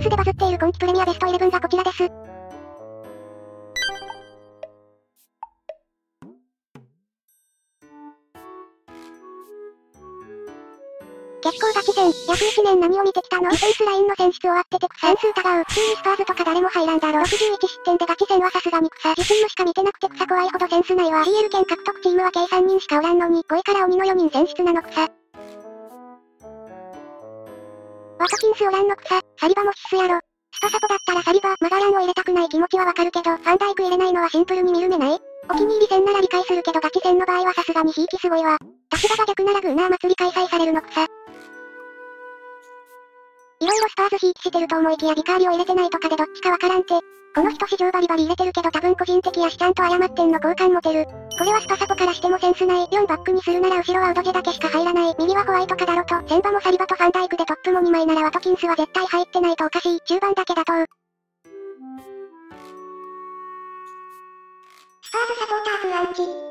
X でバズっている今季プレミアベスト11がこちらです。結構ガチ戦、約1年何を見てきたの？ディフェンスラインの選出終わってて草。点数疑う。普通にスパーズとか誰も入らんだろ。61失点でガチ戦はさすがに草。自信のしか見てなくて草怖いほどセンスないわ。GL 権獲得チームは計3人しかおらんのに、5位から鬼の4人選出なの草。ワトキンスおらんの草。サリバも必須やろ。スパサポだったらサリバ、マガリャンを入れたくない気持ちはわかるけど、ファンダイク入れないのはシンプルに見る目ない？お気に入り戦なら理解するけどガチ戦の場合はさすがにひいきすごいわ。立場が逆ならグーナー祭り開催されるの草。いろいろスパーズひいきしてると思いきやヴィカーリオを入れてないとかでどっちかわからんて。この人私情バリバリ入れてるけど多分個人的やしちゃんと謝ってんの好感持てる。これはスパサポからしてもセンスない。4バックにするなら後ろはウドジーだけしか入らない。右はホワイトかだろと。センバもサリバとファンダイクでトップも2枚ならワトキンスは絶対入ってないとおかしい。中盤だけだとスパーズサポーターフアンチ。